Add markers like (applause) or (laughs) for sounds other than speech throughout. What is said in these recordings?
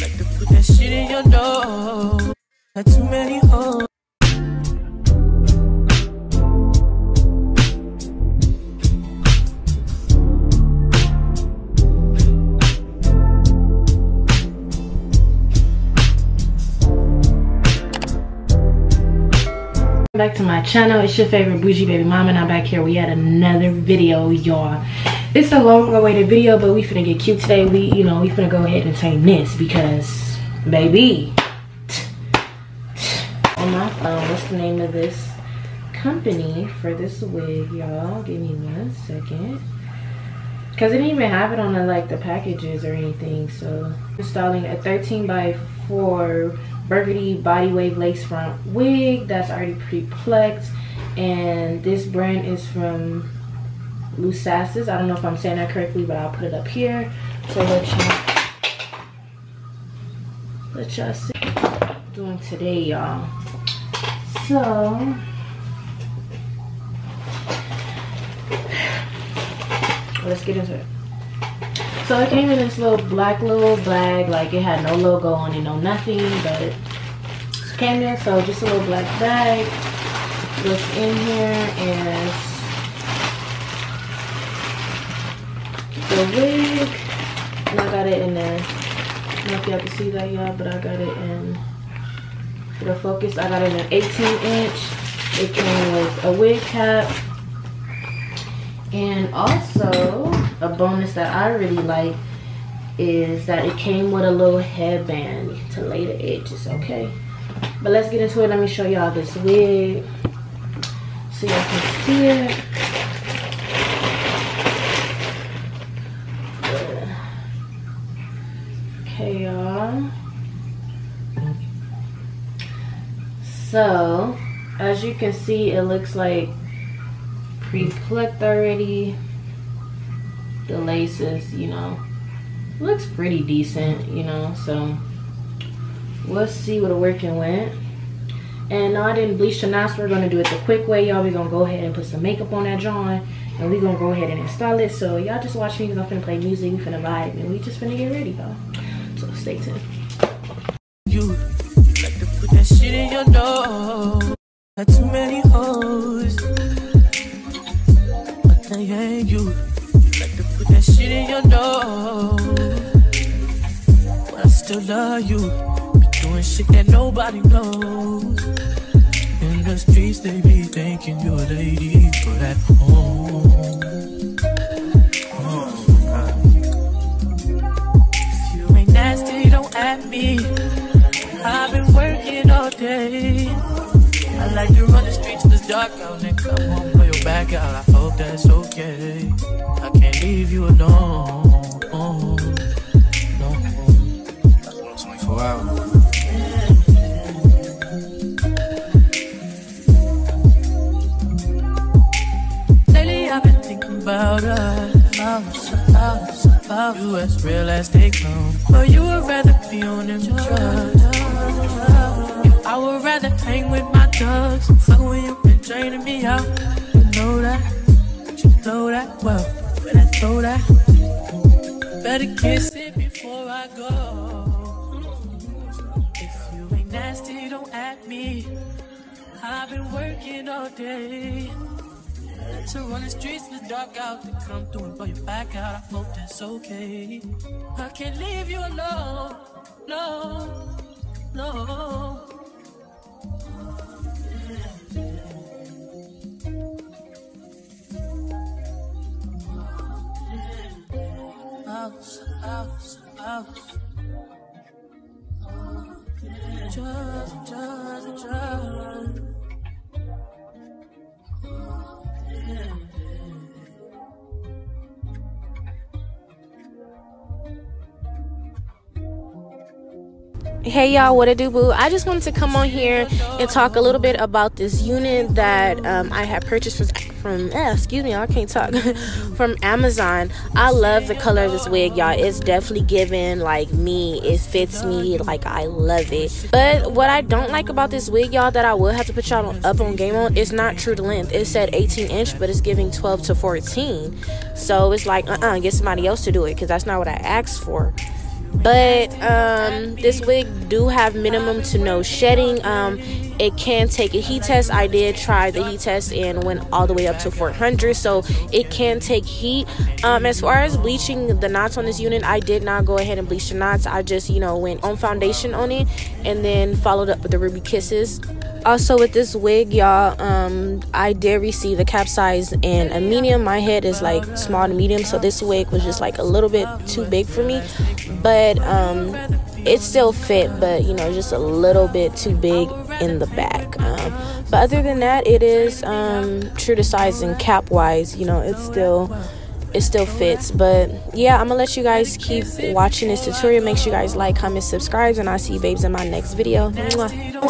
like to put that shit in your too many back to my channel it's your favorite bougie baby mama and i'm back here. We had another video y'all it's a long awaited video but we finna get cute today. We you know we finna go ahead and tame this because baby on my phone what's the name of this company for this wig y'all? Give me one second. Because it didn't even have it on the like the packages or anything so. Installing a 13 by 4 burgundy body wave lace front wig that's already pre-plucked and this brand is from Lusasas. I don't know if I'm saying that correctly but I'll put it up here so let you let y'all see what I'm doing today y'all. So let's get into it. So it came in this little black little bag, like it had no logo on it, no nothing, but it came in, so just a little black bag. What's in here is the wig, and I got it in there. I don't know if y'all can see that y'all, but I got it in, the focus, I got it in an 18 inch. It came with a wig cap, and also a bonus that I really like is that it came with a little headband to lay the edges, okay? But let's get into it. Let me show y'all this wig so y'all can see it. Okay, y'all. So, as you can see, it looks like pre-plucked already. The laces you know looks pretty decent you know so let's see what a working went. And no i didn't bleach the knots we're gonna do it the quick way. Y'all We're gonna go ahead and put some makeup on that john and we're gonna go ahead and install it. So y'all just watch me because i'm finna play music we finna vibe and we just finna get ready y'all. So stay tuned. You that your nose. Got too many hoes. But they ain't you. Like to put that shit in your nose. But I still love you. Be doing shit that nobody knows. In the streets, they be thinking you're a lady, but at home. Oh, if you ain't nasty, don't at me. Day. I like to run the streets it's dark out and come home for your back out. I hope that's okay. I can't leave you alone. No. 24 hours. About us, us, us, about you as real as they come. But you would rather be on them drugs. I would rather hang with my thugs. Fuck when you been draining me out. You know that, you know that well. When I throw that, better kiss it before I go. If you ain't nasty, don't at me. I've been working all day. To run the streets in the dark out to come through and blow your back out. I hope that's okay. I can't leave you alone. No, no. Hey y'all, what it do boo? I just wanted to come on here and talk a little bit about this unit that um, I had purchased from, from eh, excuse me, I can't talk, (laughs) from Amazon. I love the color of this wig, y'all. It's definitely given like me. It fits me, like I love it. But what I don't like about this wig, y'all, that I will have to put y'all up on game on, it's not true to length. It said 18 inch, but it's giving 12 to 14. So it's like, uh-uh, get somebody else to do it because that's not what I asked for. But um, this wig do have minimum to no shedding. Um, it can take a heat test. I did try the heat test and went all the way up to 400 so it can take heat. Um, as far as bleaching the knots on this unit i did not go ahead and bleach the knots. I just you know went on foundation on it and then followed up with the ruby kisses also with this wig y'all um i did receive the cap size in a medium. My head is like small to medium so this wig was just like a little bit too big for me. But um it still fit but you know just a little bit too big in the back um, but other than that it is um, true to size and cap wise you know it's still it still fits but yeah i'm gonna let you guys keep watching this tutorial. Make sure you guys like comment subscribe and i'll see you babes in my next video.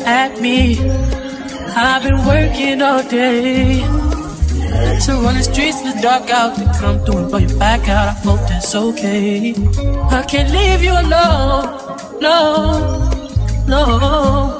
At me. I've been working all day to run the streets in the dark out to come through and blow your back out. I hope that's okay. I can't leave you alone no, no.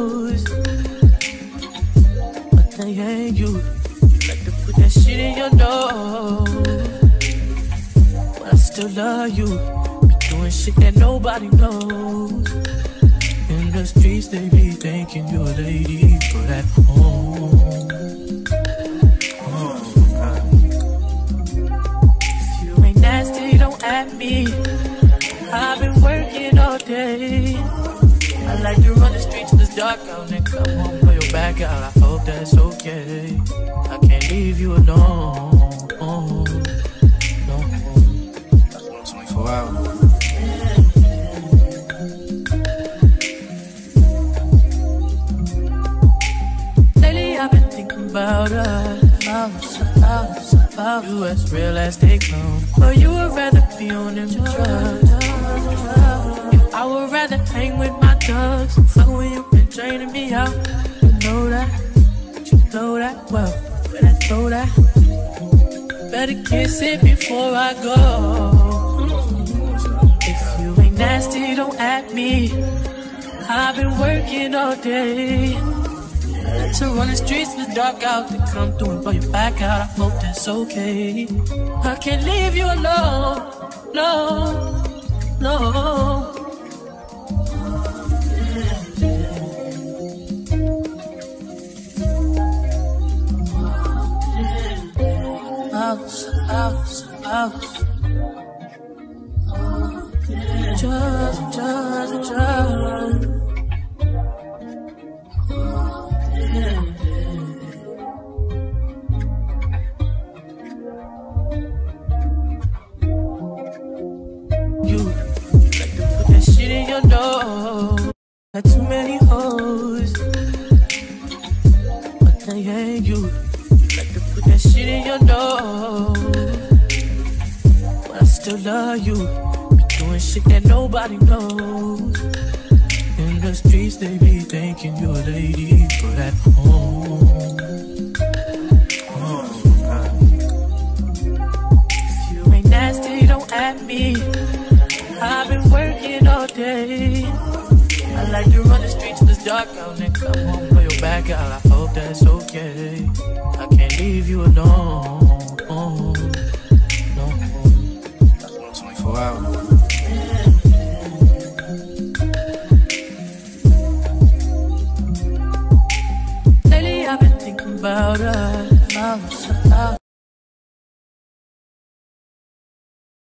nobody knows. In the streets, they be thinking you're a lady, but at home. If you ain't nasty, don't at me. I've been working all day. I like to run the streets this dark out and come home, blow your back out. I hope that's okay. I leave you alone. No. 24 hours. about us, us, us, about you as real as they come. But you would rather be on them drugs. I would rather hang with my thugs. Fuck when you've been draining me out. You know that, you know that well. Better. Better kiss it before I go. If you ain't nasty, don't at me. I've been working all day. To run the streets in the dark out to come through and blow your back out. I hope that's okay. I can't leave you alone. No. You. Like to put that shit in your nose, but I still love you. Be doing shit that nobody knows. In the streets, they be thinking you're a lady, but at home. If you ain't nasty, don't at me. I've been working all day. I like to run the streets it's dark out and come home, blow your back out. That's okay.